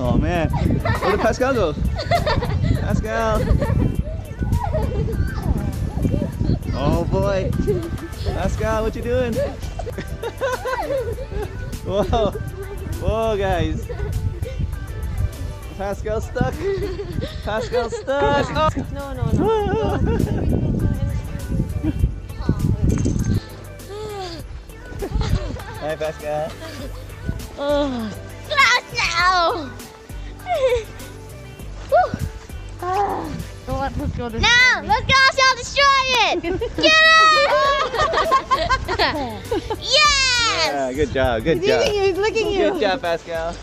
Oh man. Where did Pascal go? Pascal. Oh boy. Pascal, what you doing? Whoa. Whoa guys. Pascal stuck. Pascal stuck. Oh. No, no, no. Hi Pascal. Oh. Now! Let, let's go this Now, let's go shall destroy it! Get it! yes! Yeah, good job. Good He's job. eating you, he's licking you. Good job, Pascal.